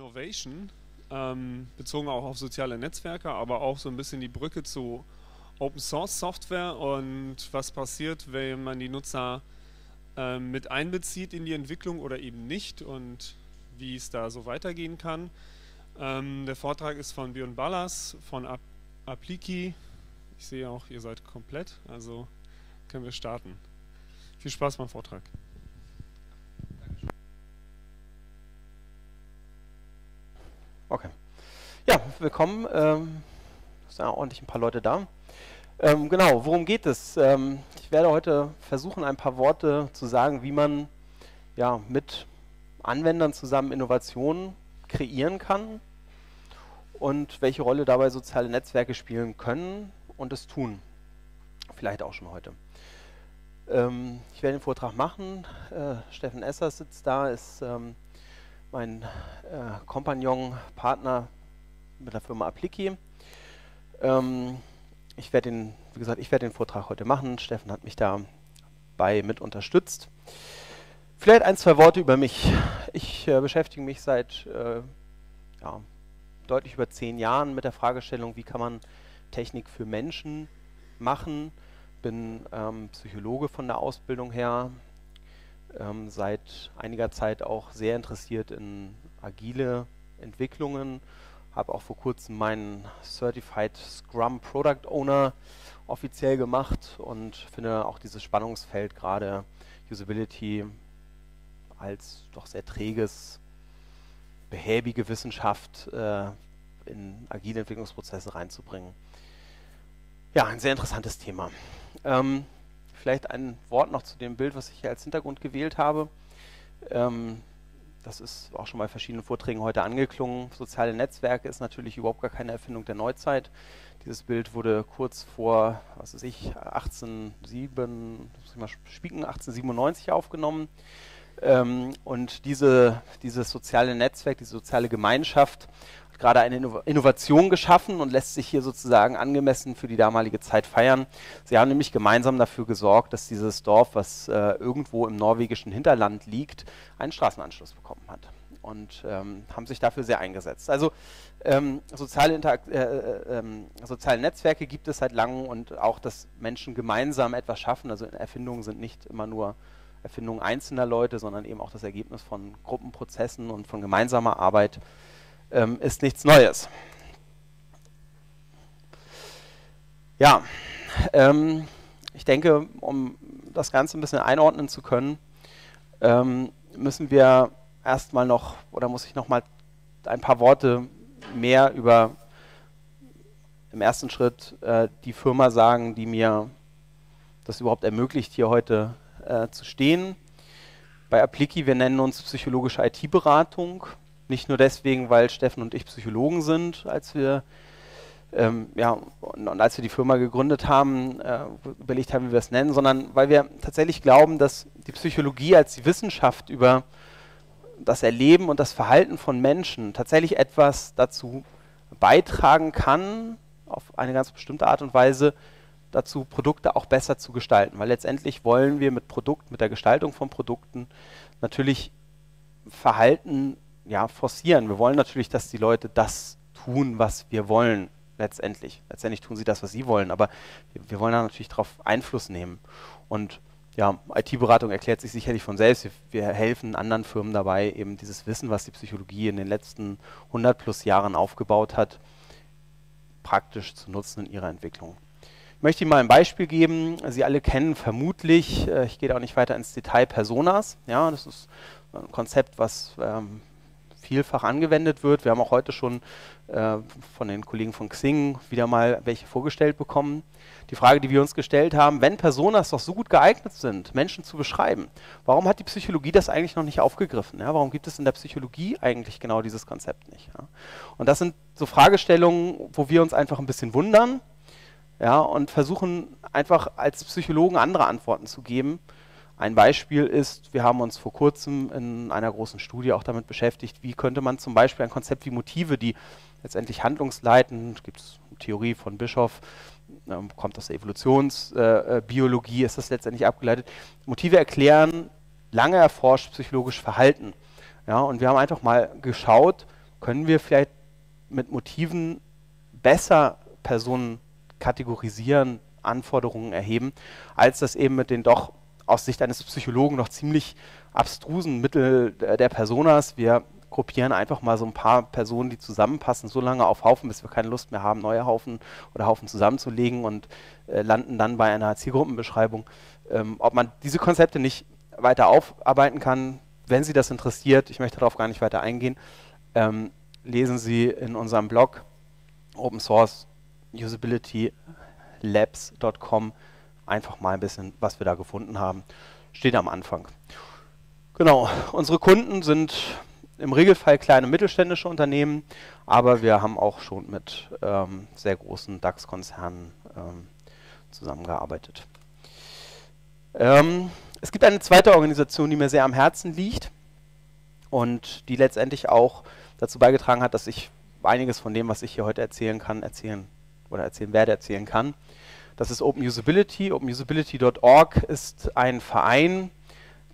Innovation, ähm, bezogen auch auf soziale Netzwerke, aber auch so ein bisschen die Brücke zu Open Source Software und was passiert, wenn man die Nutzer äh, mit einbezieht in die Entwicklung oder eben nicht und wie es da so weitergehen kann. Ähm, der Vortrag ist von Björn Ballas von Ap Appliki. Ich sehe auch, ihr seid komplett, also können wir starten. Viel Spaß beim Vortrag. Okay. Ja, willkommen. Ähm, sind ja ordentlich ein paar Leute da. Ähm, genau, worum geht es? Ähm, ich werde heute versuchen, ein paar Worte zu sagen, wie man ja, mit Anwendern zusammen Innovationen kreieren kann und welche Rolle dabei soziale Netzwerke spielen können und es tun. Vielleicht auch schon heute. Ähm, ich werde den Vortrag machen. Äh, Steffen Esser sitzt da, ist ähm, mein äh, Kompagnon, Partner mit der Firma Appliki. Ähm, ich werde den, wie gesagt, ich werde den Vortrag heute machen. Steffen hat mich dabei mit unterstützt. Vielleicht ein, zwei Worte über mich. Ich äh, beschäftige mich seit äh, ja, deutlich über zehn Jahren mit der Fragestellung, wie kann man Technik für Menschen machen. Bin ähm, Psychologe von der Ausbildung her, ähm, seit einiger Zeit auch sehr interessiert in agile Entwicklungen. Habe auch vor kurzem meinen Certified Scrum Product Owner offiziell gemacht und finde auch dieses Spannungsfeld gerade Usability als doch sehr träges, behäbige Wissenschaft äh, in agile Entwicklungsprozesse reinzubringen. Ja, ein sehr interessantes Thema. Ähm, Vielleicht ein Wort noch zu dem Bild, was ich hier als Hintergrund gewählt habe. Ähm, das ist auch schon bei verschiedenen Vorträgen heute angeklungen. Soziale Netzwerke ist natürlich überhaupt gar keine Erfindung der Neuzeit. Dieses Bild wurde kurz vor, was weiß ich, 1807, spieken, 1897 aufgenommen. Ähm, und diese, dieses soziale Netzwerk, diese soziale Gemeinschaft gerade eine Innovation geschaffen und lässt sich hier sozusagen angemessen für die damalige Zeit feiern. Sie haben nämlich gemeinsam dafür gesorgt, dass dieses Dorf, was äh, irgendwo im norwegischen Hinterland liegt, einen Straßenanschluss bekommen hat und ähm, haben sich dafür sehr eingesetzt. Also ähm, soziale, äh, äh, ähm, soziale Netzwerke gibt es seit langem und auch, dass Menschen gemeinsam etwas schaffen. Also Erfindungen sind nicht immer nur Erfindungen einzelner Leute, sondern eben auch das Ergebnis von Gruppenprozessen und von gemeinsamer Arbeit ähm, ist nichts Neues. Ja, ähm, ich denke, um das Ganze ein bisschen einordnen zu können, ähm, müssen wir erstmal noch, oder muss ich noch mal ein paar Worte mehr über im ersten Schritt äh, die Firma sagen, die mir das überhaupt ermöglicht, hier heute äh, zu stehen. Bei Appliki, wir nennen uns psychologische IT-Beratung. Nicht nur deswegen, weil Steffen und ich Psychologen sind, als wir ähm, ja, und, und, als wir die Firma gegründet haben, äh, überlegt haben, wie wir es nennen, sondern weil wir tatsächlich glauben, dass die Psychologie als die Wissenschaft über das Erleben und das Verhalten von Menschen tatsächlich etwas dazu beitragen kann, auf eine ganz bestimmte Art und Weise, dazu Produkte auch besser zu gestalten. Weil letztendlich wollen wir mit Produkt, mit der Gestaltung von Produkten natürlich Verhalten ja, forcieren. Wir wollen natürlich, dass die Leute das tun, was wir wollen, letztendlich. Letztendlich tun sie das, was sie wollen, aber wir, wir wollen da natürlich darauf Einfluss nehmen. Und ja, IT-Beratung erklärt sich sicherlich von selbst. Wir, wir, helfen anderen Firmen dabei, eben dieses Wissen, was die Psychologie in den letzten 100 plus Jahren aufgebaut hat, praktisch zu nutzen in ihrer Entwicklung. Ich möchte Ihnen mal ein Beispiel geben. Sie alle kennen vermutlich, äh, ich gehe da auch nicht weiter ins Detail, Personas. Ja, das ist ein Konzept, was ähm, vielfach angewendet wird. Wir haben auch heute schon äh, von den Kollegen von Xing wieder mal welche vorgestellt bekommen. Die Frage, die wir uns gestellt haben, wenn Personas doch so gut geeignet sind, Menschen zu beschreiben, warum hat die Psychologie das eigentlich noch nicht aufgegriffen? Ja? Warum gibt es in der Psychologie eigentlich genau dieses Konzept nicht? Ja? Und das sind so Fragestellungen, wo wir uns einfach ein bisschen wundern ja, und versuchen einfach als Psychologen andere Antworten zu geben ein Beispiel ist, wir haben uns vor kurzem in einer großen Studie auch damit beschäftigt, wie könnte man zum Beispiel ein Konzept wie Motive, die letztendlich gibt es eine Theorie von Bischof, ähm, kommt aus der Evolutionsbiologie, äh, äh ist das letztendlich abgeleitet. Motive erklären lange erforscht psychologisch Verhalten. Ja, und wir haben einfach mal geschaut, können wir vielleicht mit Motiven besser Personen kategorisieren, Anforderungen erheben, als das eben mit den doch aus Sicht eines Psychologen noch ziemlich abstrusen Mittel der Personas. Wir gruppieren einfach mal so ein paar Personen, die zusammenpassen, so lange auf Haufen, bis wir keine Lust mehr haben, neue Haufen oder Haufen zusammenzulegen und äh, landen dann bei einer Zielgruppenbeschreibung. Ähm, ob man diese Konzepte nicht weiter aufarbeiten kann, wenn Sie das interessiert, ich möchte darauf gar nicht weiter eingehen, ähm, lesen Sie in unserem Blog Open Source Usability labs.com einfach mal ein bisschen, was wir da gefunden haben. Steht am Anfang. Genau, unsere Kunden sind im Regelfall kleine mittelständische Unternehmen, aber wir haben auch schon mit ähm, sehr großen DAX-Konzernen ähm, zusammengearbeitet. Ähm, es gibt eine zweite Organisation, die mir sehr am Herzen liegt und die letztendlich auch dazu beigetragen hat, dass ich einiges von dem, was ich hier heute erzählen kann, erzählen oder erzählen werde, erzählen kann. Das ist Open Usability. OpenUsability.org ist ein Verein,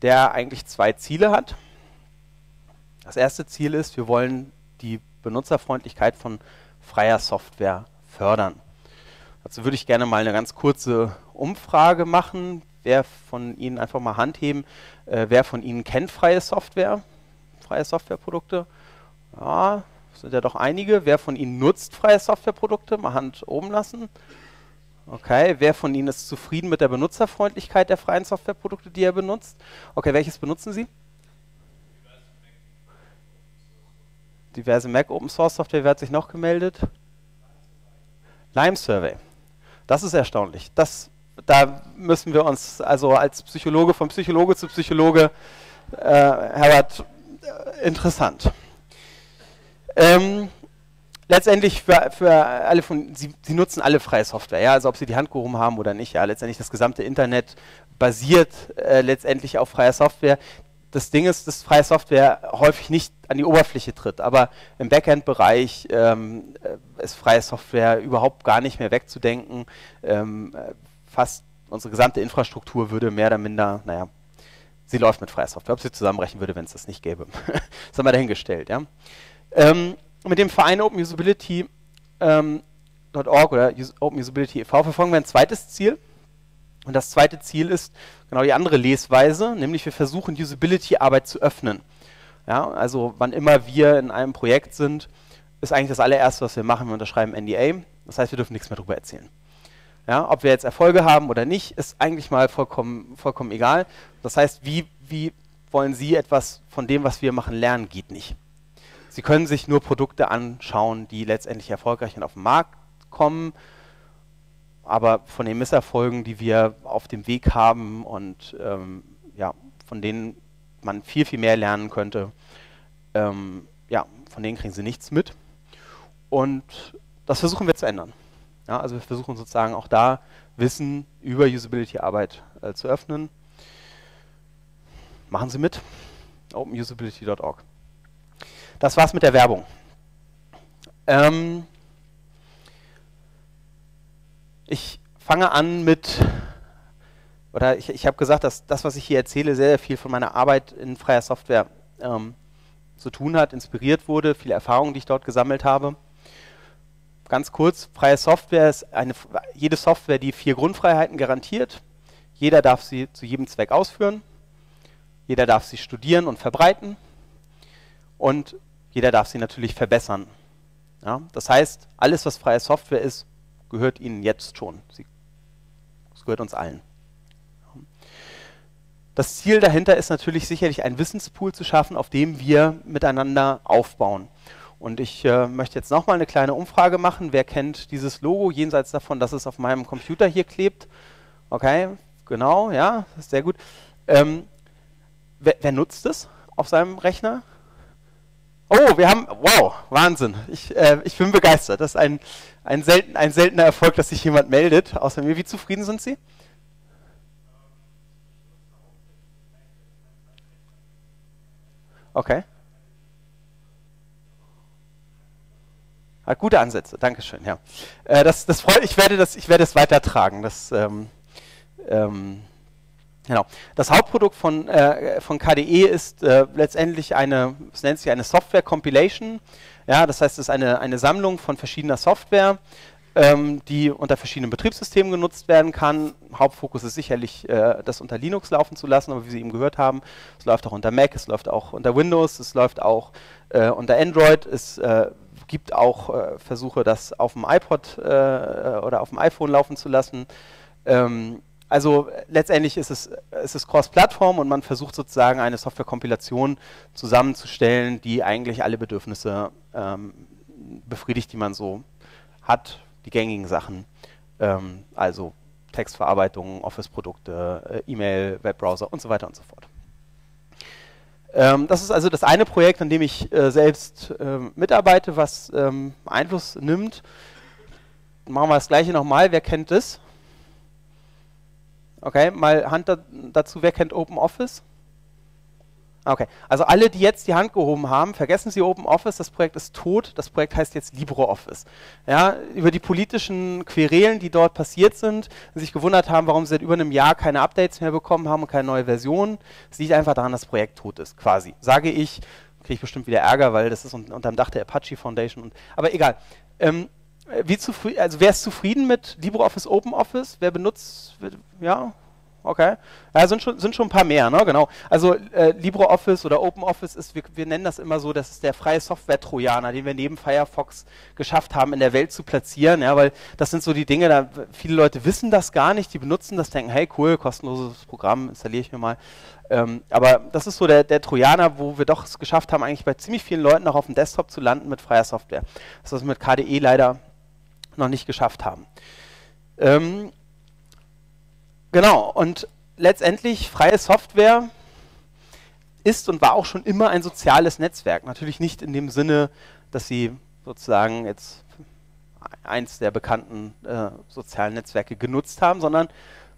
der eigentlich zwei Ziele hat. Das erste Ziel ist, wir wollen die Benutzerfreundlichkeit von freier Software fördern. Dazu würde ich gerne mal eine ganz kurze Umfrage machen. Wer von Ihnen einfach mal handheben, äh, wer von Ihnen kennt freie Software, freie Softwareprodukte? Ja, sind ja doch einige. Wer von Ihnen nutzt freie Softwareprodukte? Mal Hand oben lassen. Okay, wer von Ihnen ist zufrieden mit der Benutzerfreundlichkeit der freien Softwareprodukte, die er benutzt? Okay, welches benutzen Sie? Diverse Mac Open Source Software, wer hat sich noch gemeldet? Lime Survey. Das ist erstaunlich. Das, da müssen wir uns also als Psychologe von Psychologe zu Psychologe, äh, Herbert, äh, interessant. Ähm, letztendlich für, für alle von, sie, sie, nutzen alle freie Software, ja, also ob sie die Hand gehoben haben oder nicht, ja, letztendlich das gesamte Internet basiert äh, letztendlich auf freier Software. Das Ding ist, dass freie Software häufig nicht an die Oberfläche tritt, aber im Backend-Bereich ähm, äh, ist freie Software überhaupt gar nicht mehr wegzudenken. Ähm, äh, fast unsere gesamte Infrastruktur würde mehr oder minder, naja, sie läuft mit freier Software. Ob sie zusammenbrechen würde, wenn es das nicht gäbe. das haben wir dahingestellt, ja. Ähm, mit dem Verein Open Usability ähm, oder Open Usability e.V. verfolgen wir ein zweites Ziel. Und das zweite Ziel ist genau die andere Lesweise, nämlich wir versuchen Usability-Arbeit zu öffnen. Ja, also wann immer wir in einem Projekt sind, ist eigentlich das allererste, was wir machen, wir unterschreiben NDA. Das heißt, wir dürfen nichts mehr darüber erzählen. Ja, ob wir jetzt Erfolge haben oder nicht, ist eigentlich mal vollkommen, vollkommen egal. Das heißt, wie, wie wollen Sie etwas von dem, was wir machen, lernen, geht nicht. Sie können sich nur Produkte anschauen, die letztendlich erfolgreich auf den Markt kommen, aber von den Misserfolgen, die wir auf dem Weg haben und ähm, ja, von denen man viel, viel mehr lernen könnte, ähm, ja, von denen kriegen sie nichts mit. Und das versuchen wir zu ändern. Ja, also wir versuchen sozusagen auch da Wissen über Usability-Arbeit äh, zu öffnen. Machen Sie mit. openusability.org. Das war's mit der Werbung. Ähm ich fange an mit, oder ich, ich habe gesagt, dass das, was ich hier erzähle, sehr, sehr viel von meiner Arbeit in freier Software ähm, zu tun hat, inspiriert wurde, viele Erfahrungen, die ich dort gesammelt habe. Ganz kurz, freie Software ist eine, jede Software, die vier Grundfreiheiten garantiert. Jeder darf sie zu jedem Zweck ausführen. Jeder darf sie studieren und verbreiten. Und jeder darf sie natürlich verbessern. Ja, das heißt, alles, was freie Software ist, gehört Ihnen jetzt schon. Es gehört uns allen. Das Ziel dahinter ist natürlich sicherlich ein Wissenspool zu schaffen, auf dem wir miteinander aufbauen. Und ich äh, möchte jetzt nochmal eine kleine Umfrage machen. Wer kennt dieses Logo jenseits davon, dass es auf meinem Computer hier klebt? Okay, genau, ja, sehr gut. Ähm, wer, wer nutzt es auf seinem Rechner? Oh, wir haben, wow, Wahnsinn. Ich, äh, ich bin begeistert. Das ist ein, ein, selten, ein seltener Erfolg, dass sich jemand meldet, außer mir. Wie zufrieden sind Sie? Okay. Hat gute Ansätze, Dankeschön, ja. Äh, das, das freut, ich werde das, ich werde es weitertragen. Das, ähm, ähm, Genau. Das Hauptprodukt von, äh, von KDE ist äh, letztendlich eine, es nennt sich eine Software Compilation. Ja, das heißt, es ist eine, eine Sammlung von verschiedener Software, ähm, die unter verschiedenen Betriebssystemen genutzt werden kann. Hauptfokus ist sicherlich, äh, das unter Linux laufen zu lassen, aber wie Sie eben gehört haben, es läuft auch unter Mac, es läuft auch unter Windows, es läuft auch äh, unter Android, es äh, gibt auch äh, Versuche, das auf dem iPod oder auf dem iPhone laufen zu lassen. Ähm, also letztendlich ist es, ist es Cross-Plattform und man versucht sozusagen eine Software-Kompilation zusammenzustellen, die eigentlich alle Bedürfnisse ähm, befriedigt, die man so hat, die gängigen Sachen. Ähm, also Textverarbeitung, Office-Produkte, äh, E-Mail, Webbrowser und so weiter und so fort. Ähm, das ist also das eine Projekt, an dem ich äh, selbst äh, mitarbeite, was ähm, Einfluss nimmt. Machen wir das gleiche nochmal. Wer kennt das? Okay, mal Hand da, dazu, wer kennt OpenOffice? Okay, also alle, die jetzt die Hand gehoben haben, vergessen Sie OpenOffice, das Projekt ist tot, das Projekt heißt jetzt LibreOffice. Ja, über die politischen Querelen, die dort passiert sind, sich gewundert haben, warum sie seit über einem Jahr keine Updates mehr bekommen haben und keine neue Version, es liegt einfach daran, dass das Projekt tot ist, quasi. Sage ich, kriege ich bestimmt wieder Ärger, weil das ist un unterm Dach der Apache Foundation. Und, aber egal. Ähm, wie zufrieden, also wer ist zufrieden mit LibreOffice OpenOffice? Wer benutzt, ja, okay. Ja, sind schon, sind schon ein paar mehr, ne? genau. Also äh, LibreOffice oder OpenOffice ist, wir, wir nennen das immer so, das ist der freie Software-Trojaner, den wir neben Firefox geschafft haben, in der Welt zu platzieren, ja, weil das sind so die Dinge, da viele Leute wissen das gar nicht, die benutzen das, denken, hey cool, kostenloses Programm, installiere ich mir mal. Ähm, aber das ist so der, der Trojaner, wo wir doch es geschafft haben, eigentlich bei ziemlich vielen Leuten auch auf dem Desktop zu landen mit freier Software. Das, wir mit KDE leider noch nicht geschafft haben. Ähm, genau, und letztendlich freie Software ist und war auch schon immer ein soziales Netzwerk. Natürlich nicht in dem Sinne, dass sie sozusagen jetzt eins der bekannten äh, sozialen Netzwerke genutzt haben, sondern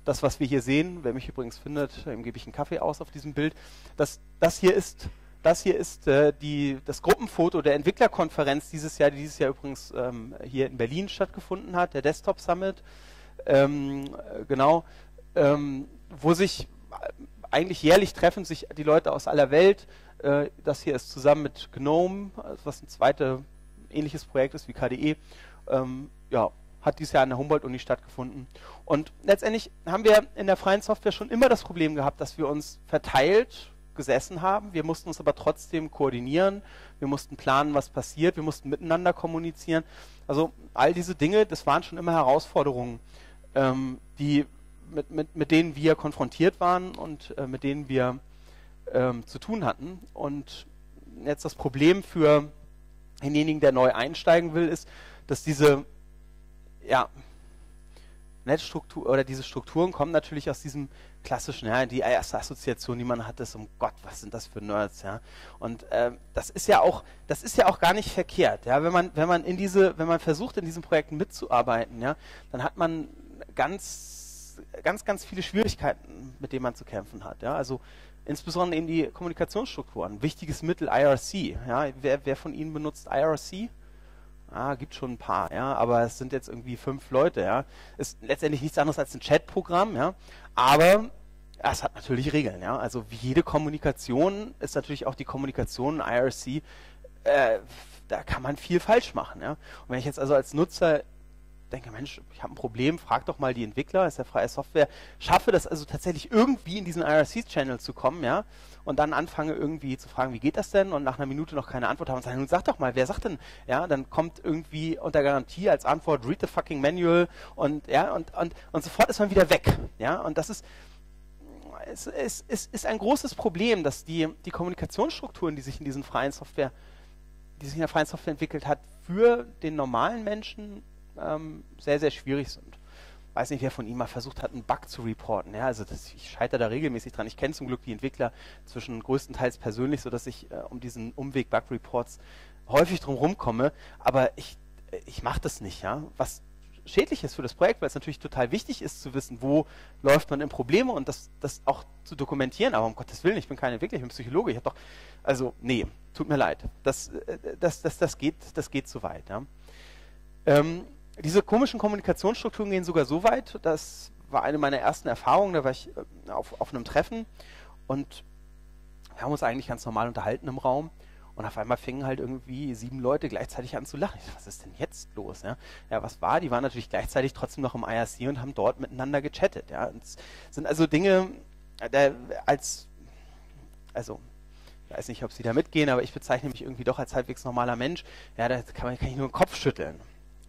das, was wir hier sehen, wer mich übrigens findet, dem gebe ich einen Kaffee aus auf diesem Bild, das, das hier ist, das hier ist äh, die, das Gruppenfoto der Entwicklerkonferenz dieses Jahr, die dieses Jahr übrigens ähm, hier in Berlin stattgefunden hat, der Desktop Summit. Ähm, genau. Ähm, wo sich äh, eigentlich jährlich treffen sich die Leute aus aller Welt. Äh, das hier ist zusammen mit GNOME, was ein zweites ähnliches Projekt ist wie KDE. Ähm, ja, hat dieses Jahr an der Humboldt-Uni stattgefunden. Und letztendlich haben wir in der freien Software schon immer das Problem gehabt, dass wir uns verteilt gesessen haben. Wir mussten uns aber trotzdem koordinieren. Wir mussten planen, was passiert. Wir mussten miteinander kommunizieren. Also all diese Dinge, das waren schon immer Herausforderungen, ähm, die mit, mit, mit denen wir konfrontiert waren und äh, mit denen wir ähm, zu tun hatten. Und jetzt das Problem für denjenigen, der neu einsteigen will, ist, dass diese ja, Netzstruktur oder diese Strukturen kommen natürlich aus diesem klassischen, ja, die erste Assoziation, die man hat, ist, um Gott, was sind das für Nerds, ja. Und äh, das ist ja auch, das ist ja auch gar nicht verkehrt, ja. Wenn man, wenn man in diese, wenn man versucht, in diesen Projekten mitzuarbeiten, ja, dann hat man ganz ganz, ganz viele Schwierigkeiten, mit denen man zu kämpfen hat. Ja? Also insbesondere eben die Kommunikationsstrukturen. Wichtiges Mittel IRC. Ja? Wer, wer von Ihnen benutzt IRC? Ah, gibt schon ein paar, ja, aber es sind jetzt irgendwie fünf Leute, ja. Ist letztendlich nichts anderes als ein Chatprogramm, ja. Aber es hat natürlich Regeln, ja. Also wie jede Kommunikation ist natürlich auch die Kommunikation IRC, äh, da kann man viel falsch machen, ja. Und wenn ich jetzt also als Nutzer denke, Mensch, ich habe ein Problem, frag doch mal die Entwickler, ist ja freie Software, schaffe das also tatsächlich irgendwie in diesen IRC-Channel zu kommen, ja, und dann anfange irgendwie zu fragen, wie geht das denn, und nach einer Minute noch keine Antwort haben und sagen, nun sag doch mal, wer sagt denn, ja, dann kommt irgendwie unter Garantie als Antwort, read the fucking manual, und ja, und, und, und sofort ist man wieder weg, ja, und das ist, es, es, es ist ein großes Problem, dass die, die Kommunikationsstrukturen, die sich in diesen freien Software, die sich in der freien Software entwickelt hat, für den normalen Menschen ähm, sehr, sehr schwierig sind. Weiß nicht, wer von Ihnen mal versucht hat, einen Bug zu reporten. Ja, also das, ich scheitere da regelmäßig dran. Ich kenne zum Glück die Entwickler zwischen größtenteils persönlich, sodass ich äh, um diesen Umweg Bug Reports häufig drum rumkomme. Aber ich, ich mache das nicht. Ja? Was schädlich ist für das Projekt, weil es natürlich total wichtig ist zu wissen, wo läuft man in Probleme und das, das auch zu dokumentieren. Aber um Gottes Willen, ich bin kein Entwickler, ich bin Psychologe. Ich habe doch, also nee, tut mir leid. Das, äh, das, das, das, geht, das geht zu weit. Ja? Ähm, diese komischen Kommunikationsstrukturen gehen sogar so weit, das war eine meiner ersten Erfahrungen, da war ich äh, auf, auf einem Treffen und wir haben uns eigentlich ganz normal unterhalten im Raum Und auf einmal fingen halt irgendwie sieben Leute gleichzeitig an zu lachen. Ich dachte, was ist denn jetzt los? Ja? ja, was war? Die waren natürlich gleichzeitig trotzdem noch im IRC und haben dort miteinander gechattet. Ja, und es sind also Dinge, äh, als, also ich weiß nicht, ob Sie da mitgehen, aber ich bezeichne mich irgendwie doch als halbwegs normaler Mensch. Ja, da kann, man, kann ich nur den Kopf schütteln.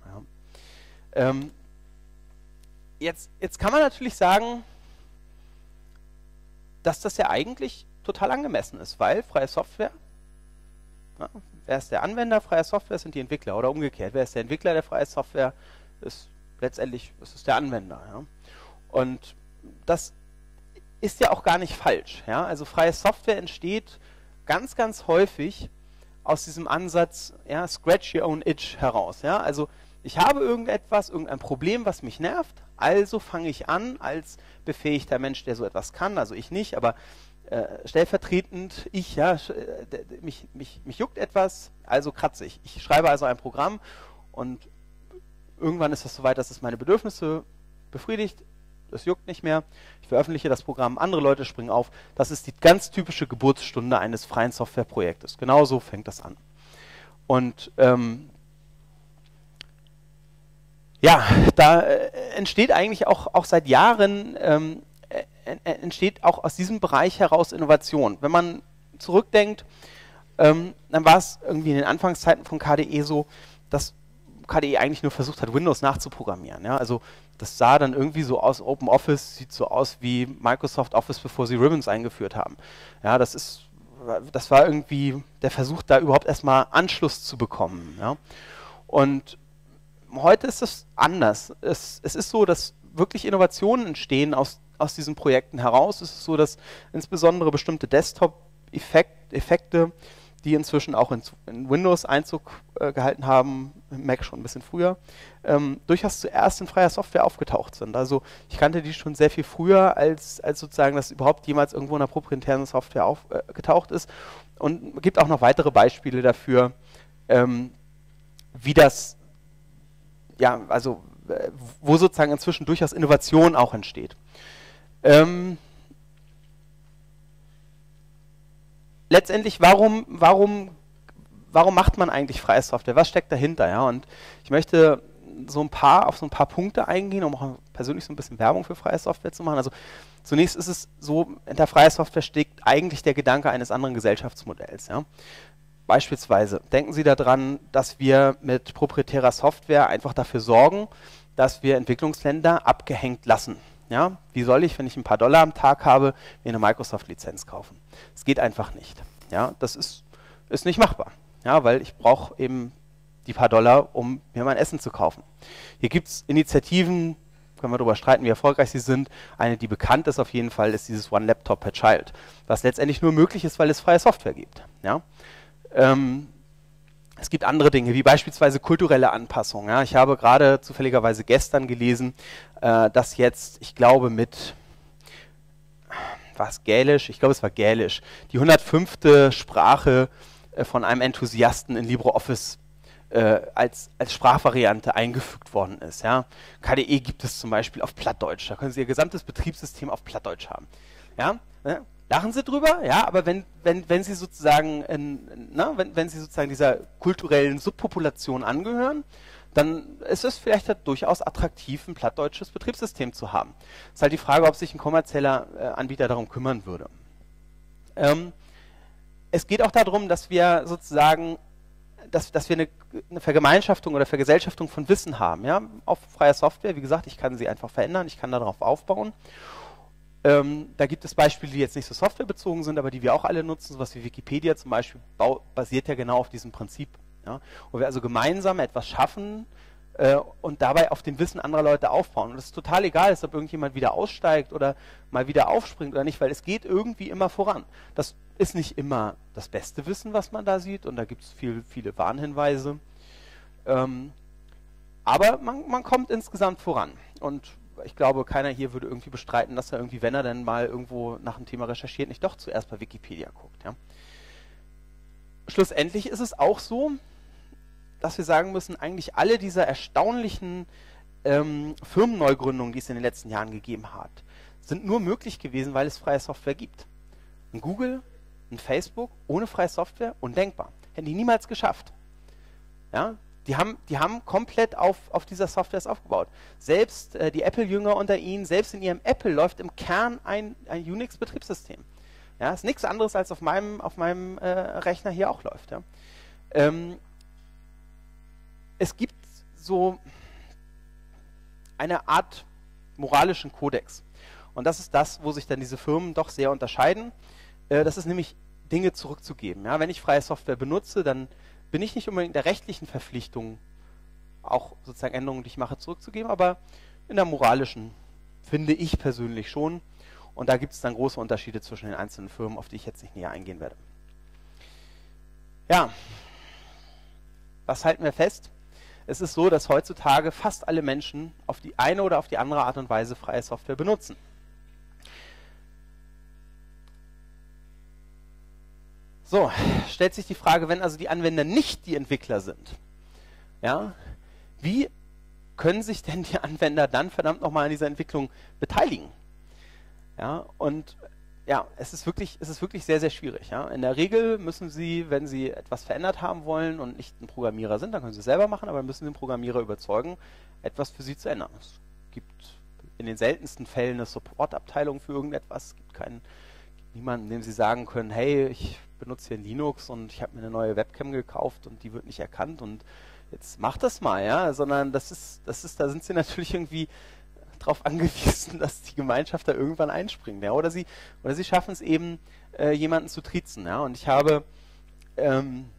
Ja. Ähm, jetzt, jetzt kann man natürlich sagen, dass das ja eigentlich total angemessen ist, weil freie Software, ja, wer ist der Anwender freier Software, sind die Entwickler oder umgekehrt, wer ist der Entwickler der freie Software, ist letztendlich ist es der Anwender. Ja. Und das ist ja auch gar nicht falsch. Ja. Also freie Software entsteht ganz, ganz häufig aus diesem Ansatz, ja, scratch your own itch heraus. Ja. Also ich habe irgendetwas, irgendein Problem, was mich nerft, also fange ich an als befähigter Mensch, der so etwas kann, also ich nicht, aber äh, stellvertretend ich, ja, äh, mich, mich, mich juckt etwas, also kratze ich. Ich schreibe also ein Programm und irgendwann ist es soweit, dass es meine Bedürfnisse befriedigt, das juckt nicht mehr. Ich veröffentliche das Programm, andere Leute springen auf. Das ist die ganz typische Geburtsstunde eines freien Softwareprojektes. Genauso fängt das an. Und ähm, ja, da äh, entsteht eigentlich auch, auch seit Jahren, ähm, äh, äh, entsteht auch aus diesem Bereich heraus Innovation. Wenn man zurückdenkt, ähm, dann war es irgendwie in den Anfangszeiten von KDE so, dass KDE eigentlich nur versucht hat, Windows nachzuprogrammieren. Ja? Also das sah dann irgendwie so aus, Open Office sieht so aus wie Microsoft Office, bevor sie Ribbons eingeführt haben. Ja, das ist, das war irgendwie der Versuch, da überhaupt erstmal Anschluss zu bekommen. Ja? Und heute ist es anders. Es, es ist so, dass wirklich Innovationen entstehen aus, aus diesen Projekten heraus. Es ist so, dass insbesondere bestimmte Desktop-Effekte, die inzwischen auch in, in Windows Einzug äh, gehalten haben, Mac schon ein bisschen früher, ähm, durchaus zuerst in freier Software aufgetaucht sind. Also ich kannte die schon sehr viel früher, als, als sozusagen das überhaupt jemals irgendwo in einer proprietären Software aufgetaucht äh, ist. Und es gibt auch noch weitere Beispiele dafür, ähm, wie das ja, also äh, wo sozusagen inzwischen durchaus Innovation auch entsteht. Ähm, letztendlich, warum, warum, warum macht man eigentlich freie Software? Was steckt dahinter? Ja? Und ich möchte so ein paar auf so ein paar Punkte eingehen, um auch persönlich so ein bisschen Werbung für freie Software zu machen. Also zunächst ist es so, hinter freier Software steckt eigentlich der Gedanke eines anderen Gesellschaftsmodells. Ja? Beispielsweise denken Sie daran, dass wir mit proprietärer Software einfach dafür sorgen, dass wir Entwicklungsländer abgehängt lassen. Ja, wie soll ich, wenn ich ein paar Dollar am Tag habe, mir eine Microsoft-Lizenz kaufen? Es geht einfach nicht. Ja, das ist, ist nicht machbar. Ja, weil ich brauche eben die paar Dollar, um mir mein Essen zu kaufen. Hier gibt es Initiativen, können wir darüber streiten, wie erfolgreich sie sind. Eine, die bekannt ist auf jeden Fall, ist dieses One Laptop per Child, was letztendlich nur möglich ist, weil es freie Software gibt. Ja? Ähm, es gibt andere Dinge, wie beispielsweise kulturelle Anpassungen. Ja. Ich habe gerade zufälligerweise gestern gelesen, äh, dass jetzt, ich glaube mit, war es Gälisch? Ich glaube, es war Gälisch. Die 105. Sprache äh, von einem Enthusiasten in LibreOffice äh, als, als Sprachvariante eingefügt worden ist. Ja. KDE gibt es zum Beispiel auf Plattdeutsch. Da können Sie Ihr gesamtes Betriebssystem auf Plattdeutsch haben. Ja. Lachen sie drüber, ja, aber wenn, wenn, wenn sie sozusagen, in, na, wenn, wenn sie sozusagen dieser kulturellen Subpopulation angehören, dann ist es vielleicht halt durchaus attraktiv, ein plattdeutsches Betriebssystem zu haben. Es ist halt die Frage, ob sich ein kommerzieller äh, Anbieter darum kümmern würde. Ähm, es geht auch darum, dass wir sozusagen, dass, dass wir eine, eine, Vergemeinschaftung oder Vergesellschaftung von Wissen haben. Ja? Auf freier Software, wie gesagt, ich kann sie einfach verändern, ich kann darauf aufbauen. Ähm, da gibt es Beispiele, die jetzt nicht so softwarebezogen sind, aber die wir auch alle nutzen. Sowas wie Wikipedia zum Beispiel basiert ja genau auf diesem Prinzip. Ja? Wo wir also gemeinsam etwas schaffen äh, und dabei auf dem Wissen anderer Leute aufbauen. Und es ist total egal, ob irgendjemand wieder aussteigt oder mal wieder aufspringt oder nicht, weil es geht irgendwie immer voran. Das ist nicht immer das beste Wissen, was man da sieht, und da gibt es viel, viele Warnhinweise. Ähm, aber man, man kommt insgesamt voran. Und ich glaube, keiner hier würde irgendwie bestreiten, dass er irgendwie, wenn er denn mal irgendwo nach einem Thema recherchiert, nicht doch zuerst bei Wikipedia guckt. Ja. Schlussendlich ist es auch so, dass wir sagen müssen, eigentlich alle dieser erstaunlichen ähm, Firmenneugründungen, die es in den letzten Jahren gegeben hat, sind nur möglich gewesen, weil es freie Software gibt. Ein Google, ein Facebook ohne freie Software, undenkbar. Hätten die niemals geschafft. Ja, die haben, die haben komplett auf, auf dieser Software aufgebaut. Selbst äh, die Apple-Jünger unter ihnen, selbst in ihrem Apple läuft im Kern ein, ein Unix-Betriebssystem. Ja, ist nichts anderes als auf meinem, auf meinem äh, Rechner hier auch läuft. Ja. Ähm, es gibt so eine Art moralischen Kodex. Und das ist das, wo sich dann diese Firmen doch sehr unterscheiden. Äh, das ist nämlich Dinge zurückzugeben. Ja, wenn ich freie Software benutze, dann bin ich nicht unbedingt der rechtlichen Verpflichtung, auch sozusagen Änderungen, die ich mache, zurückzugeben, aber in der moralischen finde ich persönlich schon. Und da gibt es dann große Unterschiede zwischen den einzelnen Firmen, auf die ich jetzt nicht näher eingehen werde. Ja, was halten wir fest? Es ist so, dass heutzutage fast alle Menschen auf die eine oder auf die andere Art und Weise freie Software benutzen. So, stellt sich die Frage, wenn also die Anwender nicht die Entwickler sind, ja, wie können sich denn die Anwender dann verdammt nochmal an dieser Entwicklung beteiligen? Ja, und ja, es ist wirklich, es ist wirklich sehr, sehr schwierig. Ja. In der Regel müssen Sie, wenn Sie etwas verändert haben wollen und nicht ein Programmierer sind, dann können Sie es selber machen, aber müssen den Programmierer überzeugen, etwas für Sie zu ändern. Es gibt in den seltensten Fällen eine Supportabteilung für irgendetwas. Es gibt keinen, niemanden, dem Sie sagen können, hey, ich benutze hier Linux und ich habe mir eine neue Webcam gekauft und die wird nicht erkannt und jetzt mach das mal, ja, sondern das ist, das ist, da sind sie natürlich irgendwie darauf angewiesen, dass die Gemeinschaft da irgendwann einspringt, ja, oder sie, oder sie schaffen es eben, äh, jemanden zu triezen, ja, und ich habe ähm,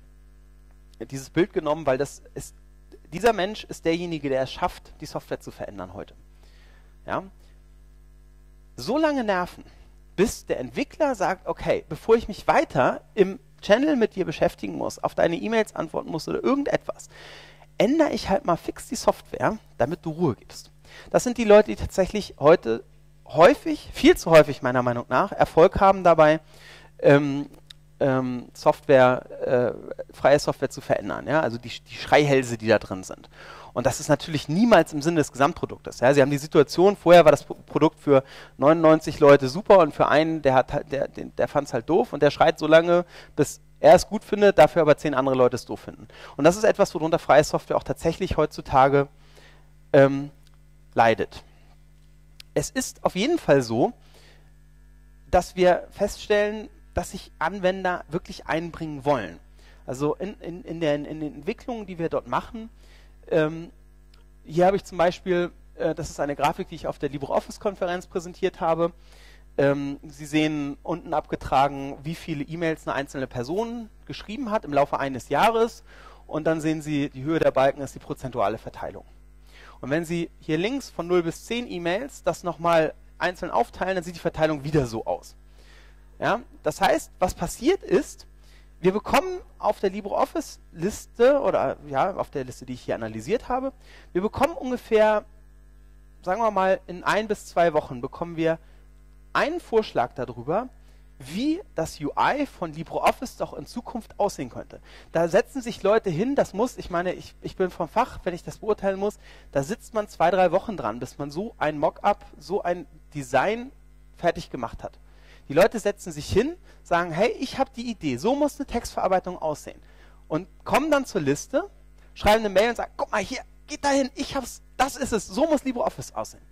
dieses Bild genommen, weil das ist, dieser Mensch ist derjenige, der es schafft, die Software zu verändern heute, ja. So lange nerven, bis der Entwickler sagt, okay, bevor ich mich weiter im Channel mit dir beschäftigen muss, auf deine E-Mails antworten muss oder irgendetwas, ändere ich halt mal fix die Software, damit du Ruhe gibst. Das sind die Leute, die tatsächlich heute häufig, viel zu häufig meiner Meinung nach, Erfolg haben dabei, ähm, ähm, Software, äh, freie Software zu verändern. Ja? Also die, die Schreihälse, die da drin sind. Und das ist natürlich niemals im Sinne des Gesamtproduktes. Ja? Sie haben die Situation, vorher war das Produkt für 99 Leute super und für einen, der, der, der, der fand es halt doof und der schreit so lange, bis er es gut findet, dafür aber zehn andere Leute es doof finden. Und das ist etwas, worunter freie Software auch tatsächlich heutzutage ähm, leidet. Es ist auf jeden Fall so, dass wir feststellen, dass sich Anwender wirklich einbringen wollen. Also in, in, in, der, in den Entwicklungen, die wir dort machen, ähm, hier habe ich zum Beispiel, äh, das ist eine Grafik, die ich auf der LibreOffice-Konferenz präsentiert habe. Ähm, Sie sehen unten abgetragen, wie viele E-Mails eine einzelne Person geschrieben hat im Laufe eines Jahres. Und dann sehen Sie, die Höhe der Balken ist die prozentuale Verteilung. Und wenn Sie hier links von 0 bis 10 E-Mails das nochmal einzeln aufteilen, dann sieht die Verteilung wieder so aus. Ja? Das heißt, was passiert ist, wir bekommen auf der LibreOffice-Liste oder ja, auf der Liste, die ich hier analysiert habe, wir bekommen ungefähr, sagen wir mal, in ein bis zwei Wochen bekommen wir einen Vorschlag darüber, wie das UI von LibreOffice doch in Zukunft aussehen könnte. Da setzen sich Leute hin, das muss, ich meine, ich, ich bin vom Fach, wenn ich das beurteilen muss, da sitzt man zwei, drei Wochen dran, bis man so ein Mockup, so ein Design fertig gemacht hat. Die Leute setzen sich hin, sagen, hey, ich habe die Idee, so muss eine Textverarbeitung aussehen. Und kommen dann zur Liste, schreiben eine Mail und sagen, guck mal hier, geht dahin, ich hab's, das ist es, so muss LibreOffice aussehen.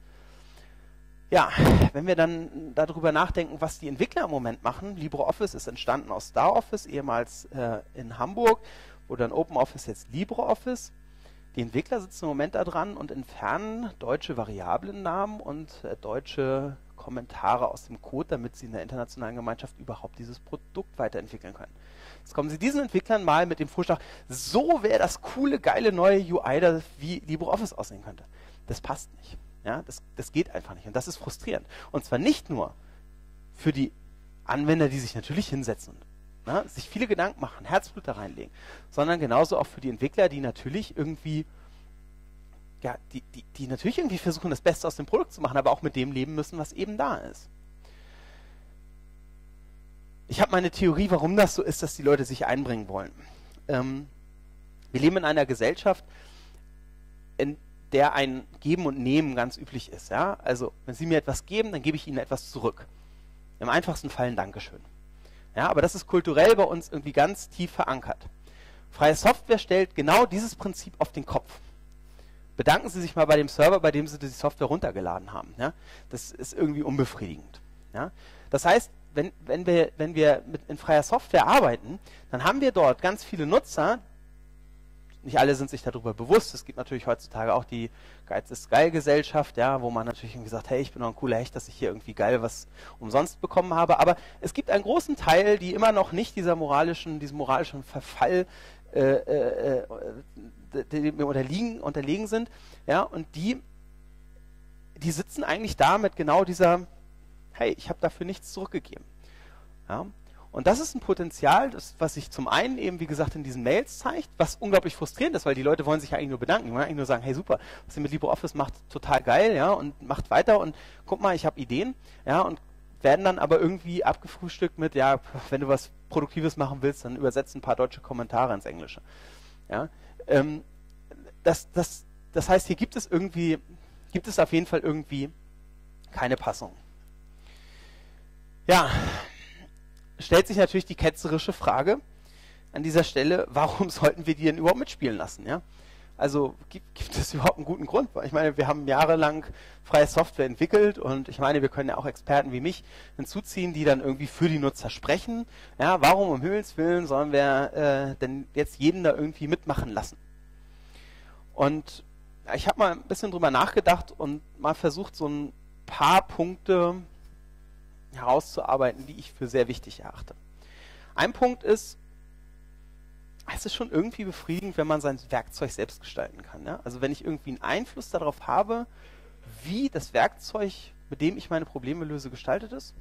Ja, wenn wir dann darüber nachdenken, was die Entwickler im Moment machen, LibreOffice ist entstanden aus StarOffice, ehemals äh, in Hamburg, oder in OpenOffice jetzt LibreOffice. Die Entwickler sitzen im Moment da dran und entfernen deutsche Variablennamen und äh, deutsche Kommentare aus dem Code, damit sie in der internationalen Gemeinschaft überhaupt dieses Produkt weiterentwickeln können. Jetzt kommen Sie diesen Entwicklern mal mit dem Vorschlag, so wäre das coole, geile neue UI, das wie LibreOffice aussehen könnte. Das passt nicht. Ja, das, das geht einfach nicht. Und das ist frustrierend. Und zwar nicht nur für die Anwender, die sich natürlich hinsetzen und na, ne, sich viele Gedanken machen, Herzblut da reinlegen, sondern genauso auch für die Entwickler, die natürlich irgendwie, ja, die, die, die natürlich irgendwie versuchen, das Beste aus dem Produkt zu machen, aber auch mit dem leben müssen, was eben da ist. Ich habe meine Theorie, warum das so ist, dass die Leute sich einbringen wollen. Ähm, wir leben in einer Gesellschaft, in der ein Geben und Nehmen ganz üblich ist. Ja? Also, wenn Sie mir etwas geben, dann gebe ich Ihnen etwas zurück. Im einfachsten Fall ein Dankeschön. Ja, aber das ist kulturell bei uns irgendwie ganz tief verankert. Freie Software stellt genau dieses Prinzip auf den Kopf. Bedanken Sie sich mal bei dem Server, bei dem Sie die Software runtergeladen haben. Ja? Das ist irgendwie unbefriedigend. Ja? Das heißt, wenn, wenn wir, wenn wir in freier Software arbeiten, dann haben wir dort ganz viele Nutzer, nicht alle sind sich darüber bewusst. Es gibt natürlich heutzutage auch die Geiz ist geil Gesellschaft, ja, wo man natürlich irgendwie sagt, hey, ich bin doch ein cooler Hecht, dass ich hier irgendwie geil was umsonst bekommen habe. Aber es gibt einen großen Teil, die immer noch nicht dieser moralischen, diesem moralischen Verfall äh, äh, äh dem unterliegen, unterlegen sind, ja, und die, die sitzen eigentlich da mit genau dieser, hey, ich habe dafür nichts zurückgegeben. Ja. Und das ist ein Potenzial, das, was sich zum einen eben, wie gesagt, in diesen Mails zeigt, was unglaublich frustrierend ist, weil die Leute wollen sich ja eigentlich nur bedanken. Die wollen eigentlich nur sagen, hey super, was ihr mit LibreOffice macht, total geil, ja, und macht weiter und guck mal, ich habe Ideen, ja, und werden dann aber irgendwie abgefrühstückt mit, ja, wenn du was Produktives machen willst, dann übersetzt ein paar deutsche Kommentare ins Englische. Ja, ähm, das, das, das heißt, hier gibt es irgendwie, gibt es auf jeden Fall irgendwie keine Passung. Ja, stellt sich natürlich die ketzerische Frage an dieser Stelle, warum sollten wir die denn überhaupt mitspielen lassen? Ja? Also gibt, gibt es überhaupt einen guten Grund? Ich meine, wir haben jahrelang freie Software entwickelt und ich meine, wir können ja auch Experten wie mich hinzuziehen, die dann irgendwie für die Nutzer sprechen. Ja, warum um Himmels Willen sollen wir äh, denn jetzt jeden da irgendwie mitmachen lassen? Und ich habe mal ein bisschen drüber nachgedacht und mal versucht, so ein paar Punkte herauszuarbeiten, die ich für sehr wichtig erachte. Ein Punkt ist, es ist schon irgendwie befriedigend, wenn man sein Werkzeug selbst gestalten kann. Ja? Also wenn ich irgendwie einen Einfluss darauf habe, wie das Werkzeug, mit dem ich meine Probleme löse, gestaltet ist,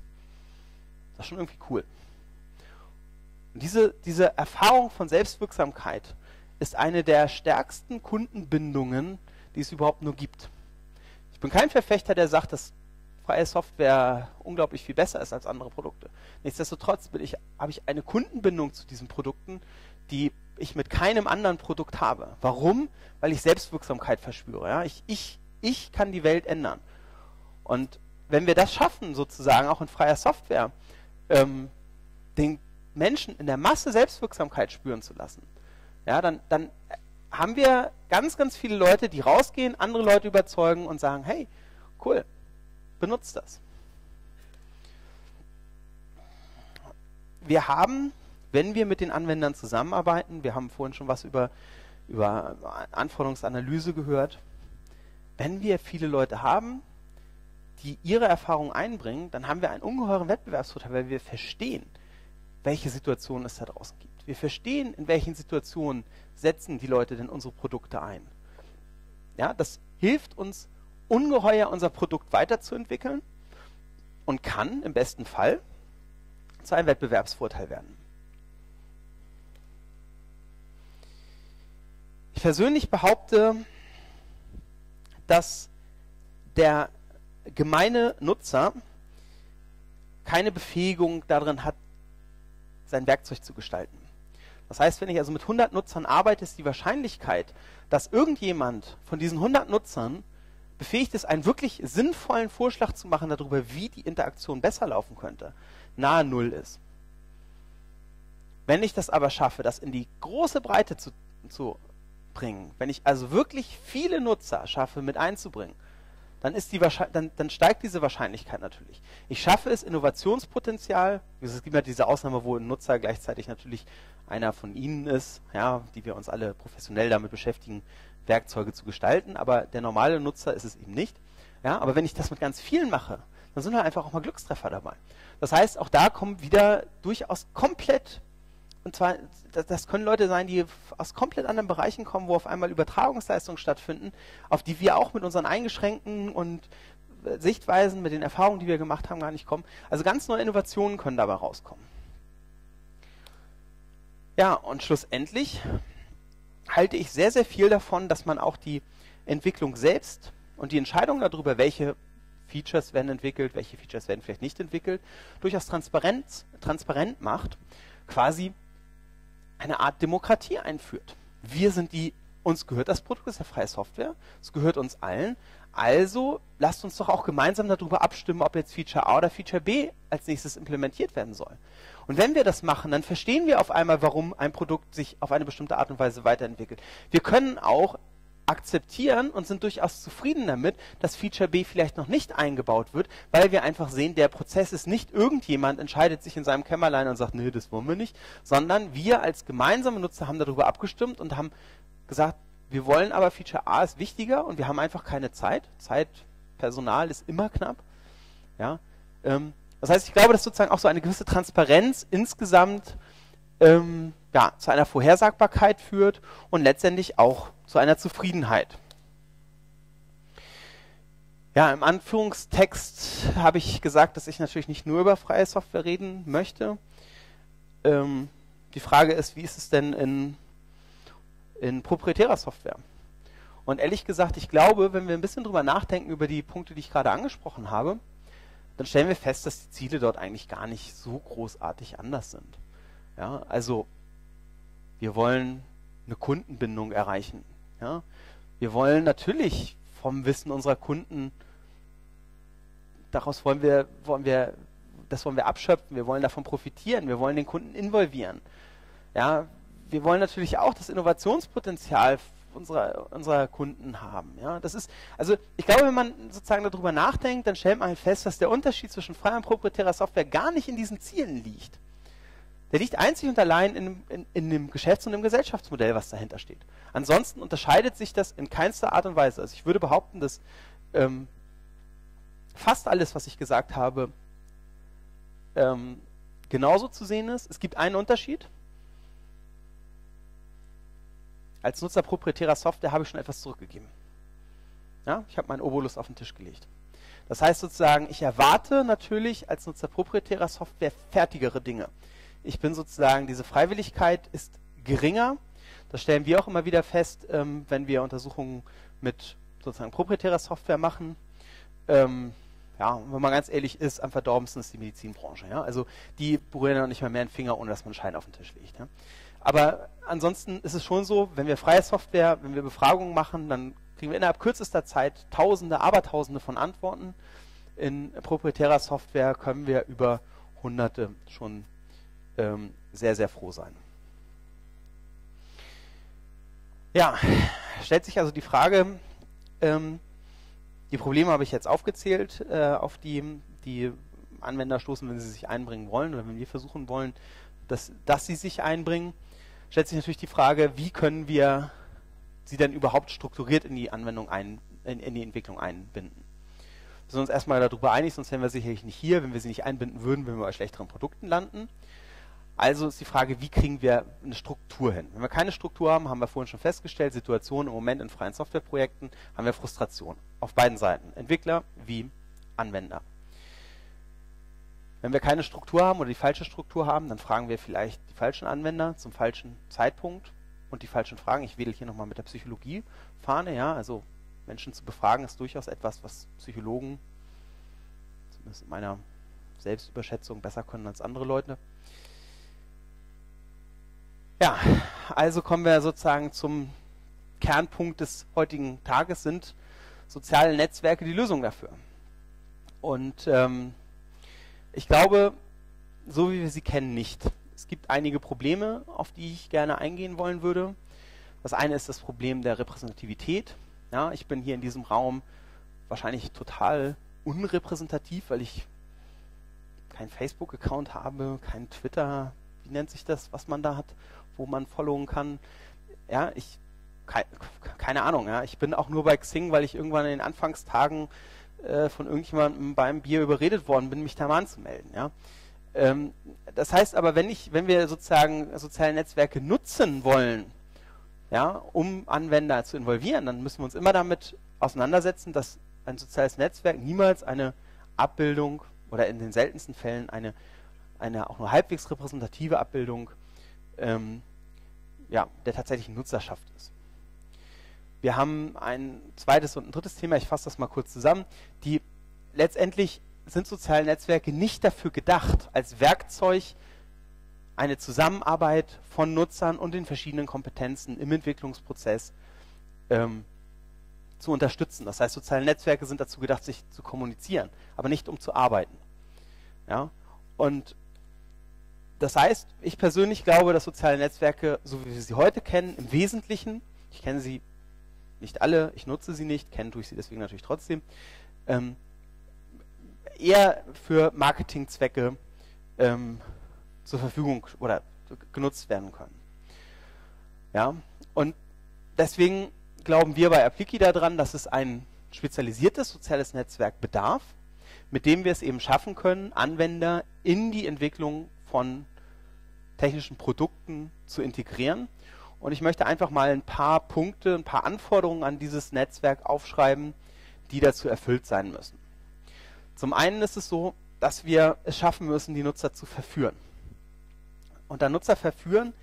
das ist schon irgendwie cool. Und diese, diese Erfahrung von Selbstwirksamkeit ist eine der stärksten Kundenbindungen, die es überhaupt nur gibt. Ich bin kein Verfechter, der sagt, dass freie Software unglaublich viel besser ist als andere Produkte. Nichtsdestotrotz ich, habe ich eine Kundenbindung zu diesen Produkten, die ich mit keinem anderen Produkt habe. Warum? Weil ich Selbstwirksamkeit verspüre. Ja? Ich, ich, ich kann die Welt ändern. Und wenn wir das schaffen, sozusagen auch in freier Software, ähm, den Menschen in der Masse Selbstwirksamkeit spüren zu lassen, ja, dann, dann haben wir ganz, ganz viele Leute, die rausgehen, andere Leute überzeugen und sagen, hey, cool, benutzt das. Wir haben, wenn wir mit den Anwendern zusammenarbeiten, wir haben vorhin schon was über, über Anforderungsanalyse gehört, wenn wir viele Leute haben, die ihre Erfahrungen einbringen, dann haben wir einen ungeheuren Wettbewerbsvorteil, weil wir verstehen, welche Situationen es da draußen gibt. Wir verstehen, in welchen Situationen setzen die Leute denn unsere Produkte ein. Ja, das hilft uns ungeheuer unser Produkt weiterzuentwickeln und kann im besten Fall zu einem Wettbewerbsvorteil werden. Ich persönlich behaupte, dass der gemeine Nutzer keine Befähigung darin hat, sein Werkzeug zu gestalten. Das heißt, wenn ich also mit 100 Nutzern arbeite, ist die Wahrscheinlichkeit, dass irgendjemand von diesen 100 Nutzern befähigt ist, einen wirklich sinnvollen Vorschlag zu machen darüber, wie die Interaktion besser laufen könnte, nahe Null ist. Wenn ich das aber schaffe, das in die große Breite zu, zu bringen, wenn ich also wirklich viele Nutzer schaffe, mit einzubringen, dann, ist die dann, dann steigt diese Wahrscheinlichkeit natürlich. Ich schaffe es, Innovationspotenzial, es gibt ja diese Ausnahme, wo ein Nutzer gleichzeitig natürlich einer von Ihnen ist, ja, die wir uns alle professionell damit beschäftigen, Werkzeuge zu gestalten, aber der normale Nutzer ist es eben nicht. Ja, aber wenn ich das mit ganz vielen mache, dann sind halt einfach auch mal Glückstreffer dabei. Das heißt, auch da kommen wieder durchaus komplett, und zwar, das, können Leute sein, die aus komplett anderen Bereichen kommen, wo auf einmal Übertragungsleistungen stattfinden, auf die wir auch mit unseren eingeschränkten und äh, Sichtweisen, mit den Erfahrungen, die wir gemacht haben, gar nicht kommen. Also ganz neue Innovationen können dabei rauskommen. Ja, und schlussendlich halte ich sehr, sehr viel davon, dass man auch die Entwicklung selbst und die Entscheidung darüber, welche Features werden entwickelt, welche Features werden vielleicht nicht entwickelt, durchaus transparent, transparent macht, quasi eine Art Demokratie einführt. Wir sind die uns gehört das Produkt, das ist ja freie Software, es gehört uns allen. Also lasst uns doch auch gemeinsam darüber abstimmen, ob jetzt Feature A oder Feature B als nächstes implementiert werden soll. Und wenn wir das machen, dann verstehen wir auf einmal, warum ein Produkt sich auf eine bestimmte Art und Weise weiterentwickelt. Wir können auch akzeptieren und sind durchaus zufrieden damit, dass Feature B vielleicht noch nicht eingebaut wird, weil wir einfach sehen, der Prozess ist nicht irgendjemand entscheidet sich in seinem Kämmerlein und sagt, nee, das wollen wir nicht, sondern wir als gemeinsame Nutzer haben darüber abgestimmt und haben gesagt, wir wollen aber Feature A ist wichtiger und wir haben einfach keine Zeit. Zeit, Personal ist immer knapp. Ja, ähm, das heißt, ich glaube, dass sozusagen auch so eine gewisse Transparenz insgesamt ähm, ja, zu einer Vorhersagbarkeit führt und letztendlich auch zu einer Zufriedenheit. Ja, im Anführungstext habe ich gesagt, dass ich natürlich nicht nur über freie Software reden möchte. Ähm, die Frage ist, wie ist es denn in, in proprietärer Software? Und ehrlich gesagt, ich glaube, wenn wir ein bisschen drüber nachdenken über die Punkte, die ich gerade angesprochen habe, dann stellen wir fest, dass die Ziele dort eigentlich gar nicht so großartig anders sind. Ja, also wir wollen eine Kundenbindung erreichen. Ja? Wir wollen natürlich vom Wissen unserer Kunden, daraus wollen wir, wollen wir, das wollen wir abschöpfen, wir wollen davon profitieren, wir wollen den Kunden involvieren. Ja? Wir wollen natürlich auch das Innovationspotenzial unserer, unserer Kunden haben. Ja? Das ist, also ich glaube, wenn man sozusagen darüber nachdenkt, dann stellt man fest, dass der Unterschied zwischen freier und proprietärer Software gar nicht in diesen Zielen liegt. Der liegt einzig und allein in, in, in dem Geschäfts- und dem Gesellschaftsmodell, was dahinter steht. Ansonsten unterscheidet sich das in keinster Art und Weise. Also ich würde behaupten, dass ähm, fast alles, was ich gesagt habe, ähm, genauso zu sehen ist. Es gibt einen Unterschied. Als Nutzer proprietärer Software habe ich schon etwas zurückgegeben. Ja, ich habe meinen Obolus auf den Tisch gelegt. Das heißt sozusagen, ich erwarte natürlich als Nutzer proprietärer Software fertigere Dinge ich bin sozusagen, diese Freiwilligkeit ist geringer. Das stellen wir auch immer wieder fest, ähm, wenn wir Untersuchungen mit sozusagen proprietärer Software machen. Ähm, ja, wenn man ganz ehrlich ist, am verdorbensten ist die Medizinbranche. Ja? Also die berühren dann nicht mehr, mehr einen Finger, ohne dass man einen Schein auf den Tisch legt. Ja? Aber ansonsten ist es schon so, wenn wir freie Software, wenn wir Befragungen machen, dann kriegen wir innerhalb kürzester Zeit Tausende, Abertausende von Antworten. In proprietärer Software können wir über Hunderte schon ähm, sehr, sehr froh sein. Ja, stellt sich also die Frage, ähm, die Probleme habe ich jetzt aufgezählt, äh, auf die die Anwender stoßen, wenn sie sich einbringen wollen oder wenn wir versuchen wollen, dass, dass sie sich einbringen. Stellt sich natürlich die Frage, wie können wir sie denn überhaupt strukturiert in die Anwendung ein, in, in die Entwicklung einbinden. Wir sind uns erstmal darüber einig, sonst wären wir sicherlich nicht hier. Wenn wir sie nicht einbinden würden, würden wir bei schlechteren Produkten landen. Also ist die Frage, wie kriegen wir eine Struktur hin? Wenn wir keine Struktur haben, haben wir vorhin schon festgestellt, Situationen im Moment in freien Softwareprojekten haben wir Frustration. Auf beiden Seiten, Entwickler wie Anwender. Wenn wir keine Struktur haben oder die falsche Struktur haben, dann fragen wir vielleicht die falschen Anwender zum falschen Zeitpunkt und die falschen Fragen. Ich wedel hier nochmal mit der Psychologie-Fahne, ja, also Menschen zu befragen ist durchaus etwas, was Psychologen, zumindest in meiner Selbstüberschätzung, besser können als andere Leute. Ja, also kommen wir sozusagen zum Kernpunkt des heutigen Tages, sind soziale Netzwerke die Lösung dafür. Und ähm, ich glaube, so wie wir sie kennen, nicht. Es gibt einige Probleme, auf die ich gerne eingehen wollen würde. Das eine ist das Problem der Repräsentativität. Ja, ich bin hier in diesem Raum wahrscheinlich total unrepräsentativ, weil ich keinen Facebook-Account habe, kein Twitter, wie nennt sich das, was man da hat, wo man followen kann. Ja, ich, keine Ahnung, ja. Ich bin auch nur bei Xing, weil ich irgendwann in den Anfangstagen äh, von irgendjemandem beim Bier überredet worden bin, mich da mal anzumelden, ja. Ähm, das heißt aber, wenn ich, wenn wir sozusagen soziale Netzwerke nutzen wollen, ja, um Anwender zu involvieren, dann müssen wir uns immer damit auseinandersetzen, dass ein soziales Netzwerk niemals eine Abbildung oder in den seltensten Fällen eine, eine auch nur halbwegs repräsentative Abbildung ähm, ja, der tatsächlichen Nutzerschaft ist. Wir haben ein zweites und ein drittes Thema, ich fasse das mal kurz zusammen. Die letztendlich sind soziale Netzwerke nicht dafür gedacht, als Werkzeug eine Zusammenarbeit von Nutzern und den verschiedenen Kompetenzen im Entwicklungsprozess ähm, zu unterstützen. Das heißt, soziale Netzwerke sind dazu gedacht, sich zu kommunizieren, aber nicht um zu arbeiten. Ja? Und das heißt, ich persönlich glaube, dass soziale Netzwerke, so wie wir sie heute kennen, im Wesentlichen, ich kenne sie nicht alle, ich nutze sie nicht, kennen tue ich sie deswegen natürlich trotzdem, ähm, eher für Marketingzwecke ähm, zur Verfügung oder genutzt werden können. Ja, und deswegen glauben wir bei Appliki daran, dass es ein spezialisiertes soziales Netzwerk bedarf, mit dem wir es eben schaffen können, Anwender in die Entwicklung von technischen Produkten zu integrieren. Und ich möchte einfach mal ein paar Punkte, ein paar Anforderungen an dieses Netzwerk aufschreiben, die dazu erfüllt sein müssen. Zum einen ist es so, dass wir es schaffen müssen, die Nutzer zu verführen. Unter Nutzer verführen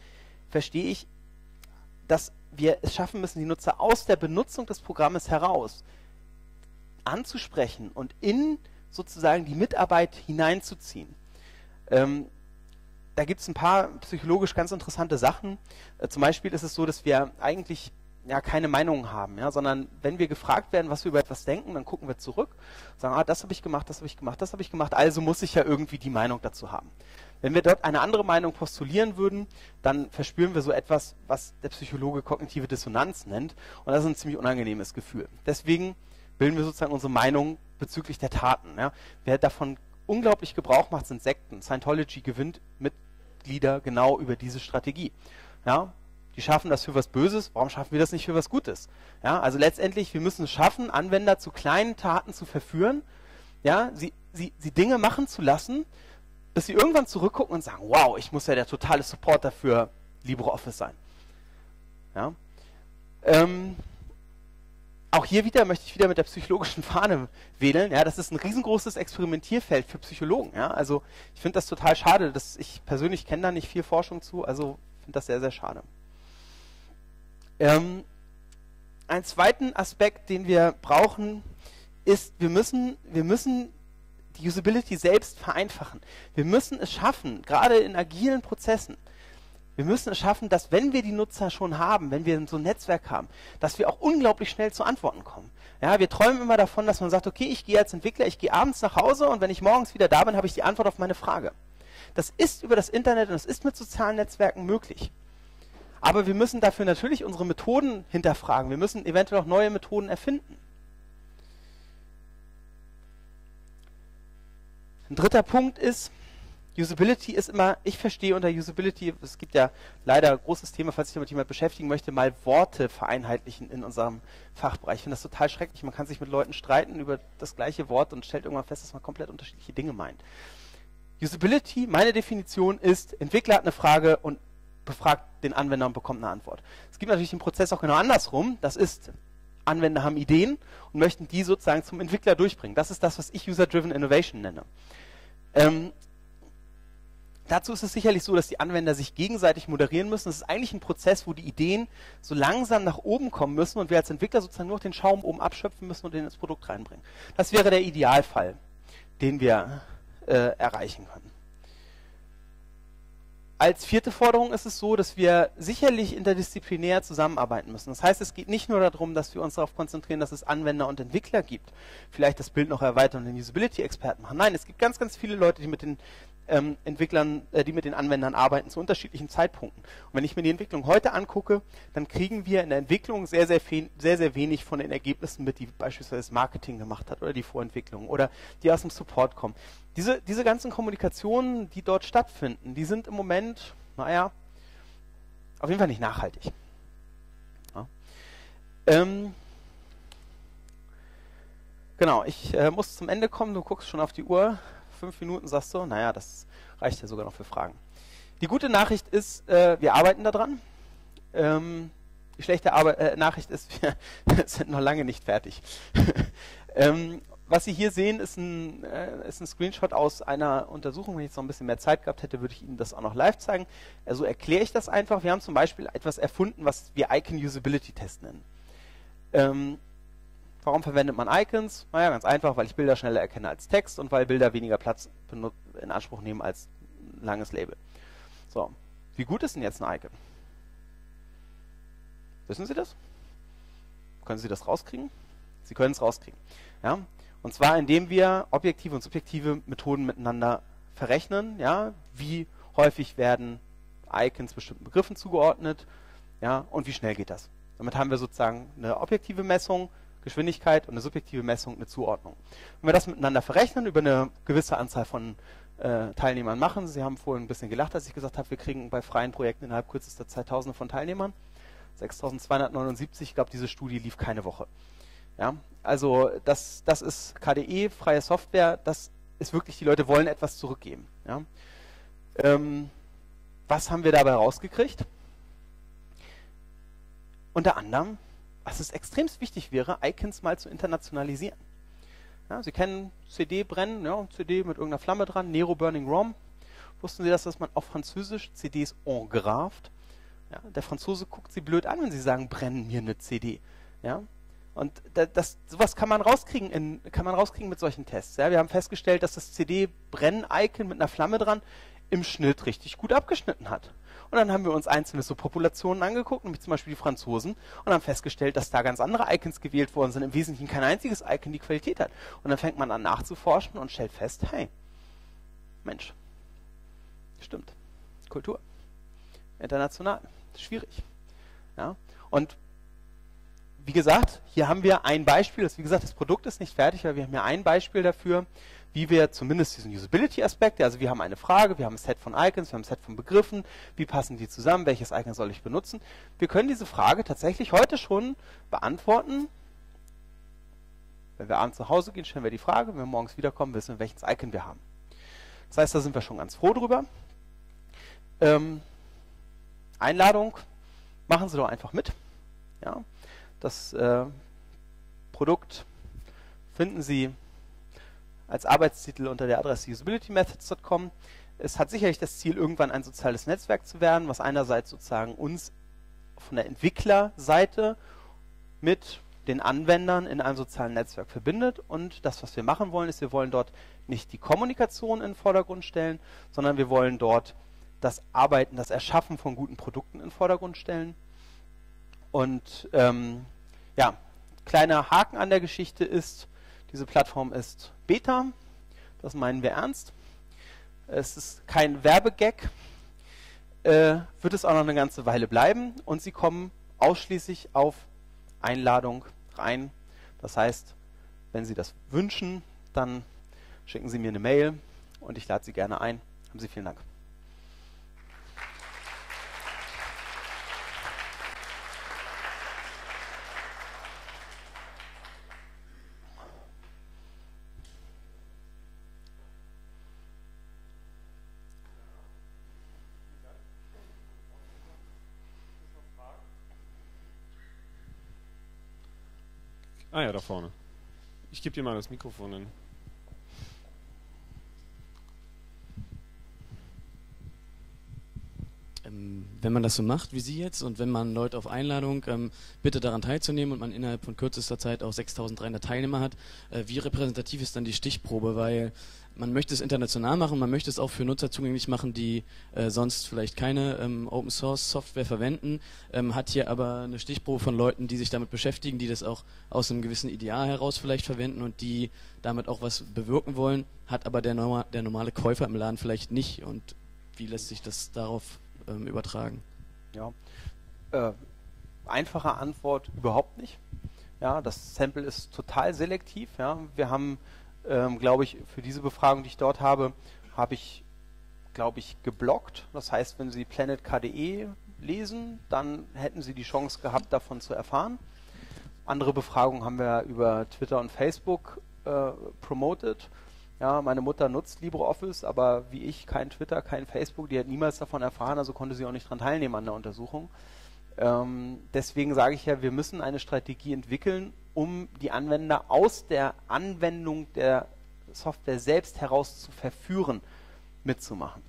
verstehe ich, dass wir es schaffen müssen, die Nutzer aus der Benutzung des Programmes heraus anzusprechen und in sozusagen die Mitarbeit hineinzuziehen. Ähm, da gibt es ein paar psychologisch ganz interessante Sachen. Äh, zum Beispiel ist es so, dass wir eigentlich ja keine Meinung haben, ja, sondern wenn wir gefragt werden, was wir über etwas denken, dann gucken wir zurück, sagen, ah, das habe ich gemacht, das habe ich gemacht, das habe ich gemacht, also muss ich ja irgendwie die Meinung dazu haben. Wenn wir dort eine andere Meinung postulieren würden, dann verspüren wir so etwas, was der Psychologe kognitive Dissonanz nennt, und das ist ein ziemlich unangenehmes Gefühl. Deswegen bilden wir sozusagen unsere Meinung bezüglich der Taten. Ja. Wer davon unglaublich Gebrauch macht, sind Sekten. Scientology gewinnt Mitglieder genau über diese Strategie. Ja, die schaffen das für was Böses, warum schaffen wir das nicht für was Gutes? Ja, also letztendlich, wir müssen es schaffen, Anwender zu kleinen Taten zu verführen, ja, sie, sie, sie Dinge machen zu lassen, bis sie irgendwann zurückgucken und sagen, wow, ich muss ja der totale Supporter für LibreOffice sein. Ja. Ähm, auch hier wieder möchte ich wieder mit der psychologischen Fahne wählen. Ja, das ist ein riesengroßes Experimentierfeld für Psychologen. Ja, also ich finde das total schade, dass ich persönlich kenne da nicht viel Forschung zu. Also finde das sehr sehr schade. Ähm, einen zweiten Aspekt, den wir brauchen, ist, wir müssen, wir müssen die Usability selbst vereinfachen. Wir müssen es schaffen, gerade in agilen Prozessen, wir müssen es schaffen, dass wenn wir die Nutzer schon haben, wenn wir so ein Netzwerk haben, dass wir auch unglaublich schnell zu Antworten kommen. Ja, wir träumen immer davon, dass man sagt, okay, ich gehe als Entwickler, ich gehe abends nach Hause und wenn ich morgens wieder da bin, habe ich die Antwort auf meine Frage. Das ist über das Internet und das ist mit sozialen Netzwerken möglich. Aber wir müssen dafür natürlich unsere Methoden hinterfragen. Wir müssen eventuell auch neue Methoden erfinden. Ein dritter Punkt ist, Usability ist immer, ich verstehe unter Usability, es gibt ja leider großes Thema, falls sich damit jemand beschäftigen möchte, mal Worte vereinheitlichen in unserem Fachbereich. Ich finde das total schrecklich. Man kann sich mit Leuten streiten über das gleiche Wort und stellt irgendwann fest, dass man komplett unterschiedliche Dinge meint. Usability, meine Definition ist, Entwickler hat eine Frage und befragt den Anwender und bekommt eine Antwort. Es gibt natürlich den Prozess auch genau andersrum. Das ist, Anwender haben Ideen und möchten die sozusagen zum Entwickler durchbringen. Das ist das, was ich User-Driven Innovation nenne. Ähm, dazu ist es sicherlich so, dass die Anwender sich gegenseitig moderieren müssen. Es ist eigentlich ein Prozess, wo die Ideen so langsam nach oben kommen müssen und wir als Entwickler sozusagen nur den Schaum oben abschöpfen müssen und den ins Produkt reinbringen. Das wäre der Idealfall, den wir äh, erreichen können. Als vierte Forderung ist es so, dass wir sicherlich interdisziplinär zusammenarbeiten müssen. Das heißt, es geht nicht nur darum, dass wir uns darauf konzentrieren, dass es Anwender und Entwickler gibt. Vielleicht das Bild noch erweitern und den Usability-Experten machen. Nein, es gibt ganz, ganz viele Leute, die mit den ähm, Entwicklern, äh, die mit den Anwendern arbeiten, zu unterschiedlichen Zeitpunkten. Und wenn ich mir die Entwicklung heute angucke, dann kriegen wir in der Entwicklung sehr, sehr, sehr, sehr wenig von den Ergebnissen mit, die beispielsweise das Marketing gemacht hat oder die Vorentwicklung oder die aus dem Support kommen. Diese, diese ganzen Kommunikationen, die dort stattfinden, die sind im Moment, naja, auf jeden Fall nicht nachhaltig. Ja. Ähm, genau, ich äh, muss zum Ende kommen, du guckst schon auf die Uhr fünf Minuten sagst du, naja, das reicht ja sogar noch für Fragen. Die gute Nachricht ist, äh, wir arbeiten daran. Ähm, die schlechte Arbe äh, Nachricht ist, wir sind noch lange nicht fertig. ähm, was Sie hier sehen, ist ein, äh, ist ein, Screenshot aus einer Untersuchung. Wenn ich jetzt noch ein bisschen mehr Zeit gehabt hätte, würde ich Ihnen das auch noch live zeigen. Also erkläre ich das einfach. Wir haben zum Beispiel etwas erfunden, was wir Icon Usability Test nennen. Ähm, Warum verwendet man Icons? Naja, ganz einfach, weil ich Bilder schneller erkenne als Text und weil Bilder weniger Platz in Anspruch nehmen als ein langes Label. So, wie gut ist denn jetzt ein Icon? Wissen Sie das? Können Sie das rauskriegen? Sie können es rauskriegen. Ja? Und zwar, indem wir objektive und subjektive Methoden miteinander verrechnen. Ja? Wie häufig werden Icons bestimmten Begriffen zugeordnet ja? und wie schnell geht das? Damit haben wir sozusagen eine objektive Messung, Geschwindigkeit und eine subjektive Messung, eine Zuordnung. Wenn wir das miteinander verrechnen, über eine gewisse Anzahl von äh, Teilnehmern machen, Sie haben vorhin ein bisschen gelacht, als ich gesagt habe, wir kriegen bei freien Projekten innerhalb kürzester Zeit Tausende von Teilnehmern. 6279, ich glaube, diese Studie lief keine Woche. Ja, also das, das ist KDE, freie Software, das ist wirklich, die Leute wollen etwas zurückgeben. Ja. Ähm, was haben wir dabei rausgekriegt? Unter anderem, was es extrem wichtig wäre, Icons mal zu internationalisieren. Ja, Sie kennen CD brennen, ja, CD mit irgendeiner Flamme dran, Nero Burning ROM. Wussten Sie das, dass man auf Französisch CDs engraft? Ja, der Franzose guckt Sie blöd an, wenn Sie sagen, brennen mir eine CD. Ja, und das, sowas kann man rauskriegen, in, kann man rauskriegen mit solchen Tests. Ja, wir haben festgestellt, dass das CD-Brenn-Icon mit einer Flamme dran im Schnitt richtig gut abgeschnitten hat. Und dann haben wir uns einzelne so Populationen angeguckt, nämlich zum Beispiel die Franzosen, und haben festgestellt, dass da ganz andere Icons gewählt worden sind, im Wesentlichen kein einziges Icon die Qualität hat. Und dann fängt man an nachzuforschen und stellt fest, hey, Mensch, stimmt, Kultur, international, schwierig. Ja? Und wie gesagt, hier haben wir ein Beispiel, das, wie gesagt, das Produkt ist nicht fertig, aber wir haben hier ein Beispiel dafür, wie wir zumindest diesen Usability-Aspekt, also wir haben eine Frage, wir haben ein Set von Icons, wir haben ein Set von Begriffen, wie passen die zusammen, welches Icon soll ich benutzen. Wir können diese Frage tatsächlich heute schon beantworten. Wenn wir abends nach Hause gehen, stellen wir die Frage, wenn wir morgens wiederkommen, wissen wir, welches Icon wir haben. Das heißt, da sind wir schon ganz froh drüber. Ähm, Einladung, machen Sie doch einfach mit. Ja, das äh, Produkt finden Sie als Arbeitstitel unter der Adresse usabilitymethods.com. Es hat sicherlich das Ziel, irgendwann ein soziales Netzwerk zu werden, was einerseits sozusagen uns von der Entwicklerseite mit den Anwendern in einem sozialen Netzwerk verbindet. Und das, was wir machen wollen, ist, wir wollen dort nicht die Kommunikation in den Vordergrund stellen, sondern wir wollen dort das Arbeiten, das Erschaffen von guten Produkten in den Vordergrund stellen. Und ähm, ja, kleiner Haken an der Geschichte ist, diese Plattform ist Beta, das meinen wir ernst. Es ist kein Werbegag, äh, wird es auch noch eine ganze Weile bleiben und sie kommen ausschließlich auf Einladung rein. Das heißt, wenn Sie das wünschen, dann schicken Sie mir eine Mail und ich lade Sie gerne ein. Haben Sie vielen Dank. Da vorne. Ich gebe dir mal das Mikrofon hin. Ähm, wenn man das so macht wie Sie jetzt und wenn man Leute auf Einladung ähm, bittet daran teilzunehmen und man innerhalb von kürzester Zeit auch 6300 Teilnehmer hat, äh, wie repräsentativ ist dann die Stichprobe? Weil man möchte es international machen, man möchte es auch für Nutzer zugänglich machen, die äh, sonst vielleicht keine ähm, Open Source Software verwenden, ähm, hat hier aber eine Stichprobe von Leuten, die sich damit beschäftigen, die das auch aus einem gewissen Ideal heraus vielleicht verwenden und die damit auch was bewirken wollen, hat aber der, Norma der normale Käufer im Laden vielleicht nicht. Und wie lässt sich das darauf ähm, übertragen? Ja, äh, einfache Antwort überhaupt nicht. Ja, das Sample ist total selektiv. Ja, wir haben ähm, glaube ich, für diese Befragung, die ich dort habe, habe ich, glaube ich, geblockt. Das heißt, wenn Sie Planet KDE lesen, dann hätten Sie die Chance gehabt, davon zu erfahren. Andere Befragungen haben wir über Twitter und Facebook äh, promoted. Ja, meine Mutter nutzt LibreOffice, aber wie ich kein Twitter, kein Facebook, die hat niemals davon erfahren, also konnte sie auch nicht daran teilnehmen an der Untersuchung. Ähm, deswegen sage ich ja, wir müssen eine Strategie entwickeln, um die Anwender aus der Anwendung der Software selbst heraus zu verführen, mitzumachen.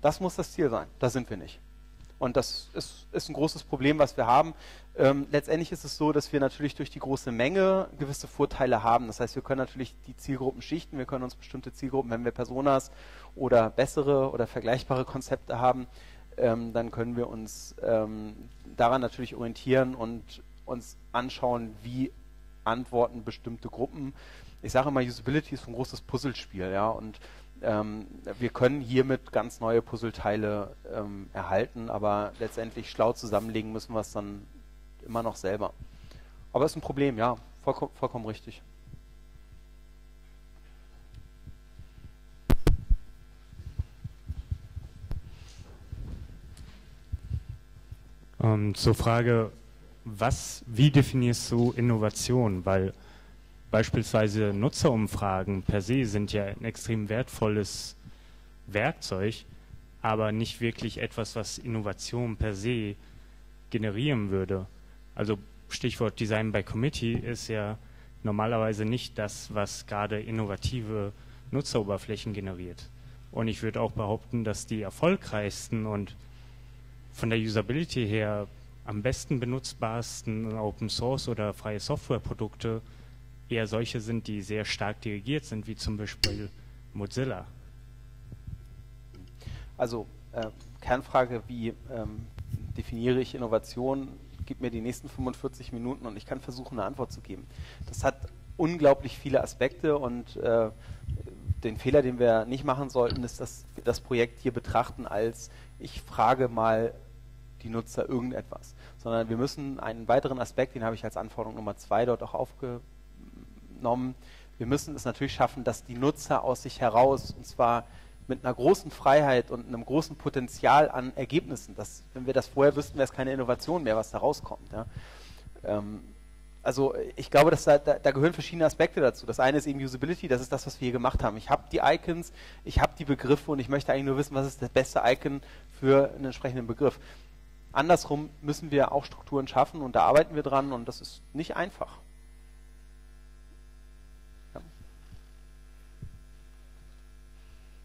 Das muss das Ziel sein. Da sind wir nicht. Und das ist, ist ein großes Problem, was wir haben. Ähm, letztendlich ist es so, dass wir natürlich durch die große Menge gewisse Vorteile haben. Das heißt, wir können natürlich die Zielgruppen schichten, wir können uns bestimmte Zielgruppen, wenn wir Personas oder bessere oder vergleichbare Konzepte haben, ähm, dann können wir uns ähm, daran natürlich orientieren und uns anschauen, wie antworten bestimmte Gruppen. Ich sage immer, Usability ist ein großes Puzzlespiel, ja, und ähm, wir können hiermit ganz neue Puzzleteile ähm, erhalten, aber letztendlich schlau zusammenlegen müssen wir es dann immer noch selber. Aber es ist ein Problem, ja, vollkommen, vollkommen richtig. Ähm, zur Frage, was, wie definierst du Innovation? Weil beispielsweise Nutzerumfragen per se sind ja ein extrem wertvolles Werkzeug, aber nicht wirklich etwas, was Innovation per se generieren würde. Also Stichwort Design by Committee ist ja normalerweise nicht das, was gerade innovative Nutzeroberflächen generiert. Und ich würde auch behaupten, dass die erfolgreichsten und von der Usability her am besten benutzbarsten Open Source oder freie Softwareprodukte eher solche sind, die sehr stark dirigiert sind, wie zum Beispiel Mozilla. Also äh, Kernfrage, wie ähm, definiere ich Innovation? Gib mir die nächsten 45 Minuten und ich kann versuchen, eine Antwort zu geben. Das hat unglaublich viele Aspekte und äh, den Fehler, den wir nicht machen sollten, ist, dass wir das Projekt hier betrachten als ich frage mal die Nutzer irgendetwas, sondern wir müssen einen weiteren Aspekt, den habe ich als Anforderung Nummer zwei dort auch aufgenommen, wir müssen es natürlich schaffen, dass die Nutzer aus sich heraus, und zwar mit einer großen Freiheit und einem großen Potenzial an Ergebnissen, dass, wenn wir das vorher wüssten, wäre es keine Innovation mehr, was da rauskommt. Ja. Ähm, also ich glaube, dass da, da, da, gehören verschiedene Aspekte dazu. Das eine ist eben Usability, das ist das, was wir hier gemacht haben. Ich habe die Icons, ich habe die Begriffe und ich möchte eigentlich nur wissen, was ist das beste Icon für einen entsprechenden Begriff. Andersrum müssen wir auch Strukturen schaffen und da arbeiten wir dran und das ist nicht einfach.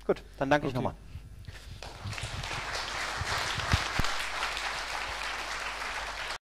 Gut, dann danke okay. ich nochmal.